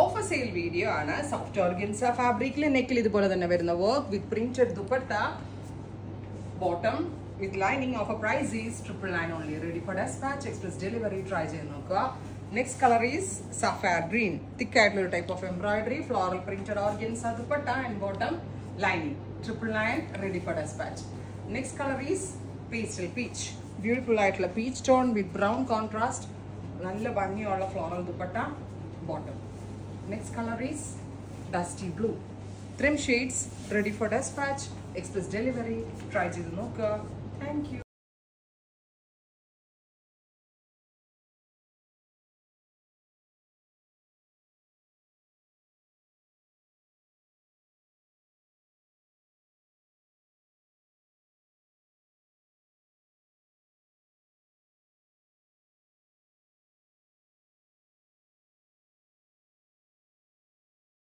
Offer sale video ആണ് soft organza ഫാബ്രിക്കിൽ നെക്കിൽ ഇതുപോലെ തന്നെ വരുന്ന work with printed dupatta bottom with lining of price is triple nine only ready for dispatch express delivery try ചെയ്ത് നോക്കുക. Next colour is sapphire green thick ആയിട്ടുള്ള type of embroidery floral printed organza dupatta and bottom lining triple nine ready for dispatch next colour is pastel peach beautiful ആയിട്ടുള്ള peach tone with brown contrast നല്ല ഭംഗിയുള്ള floral dupatta bottom Next color is Dusty Blue. Trim shades, ready for dispatch, express delivery, try Jidunoka. Thank you.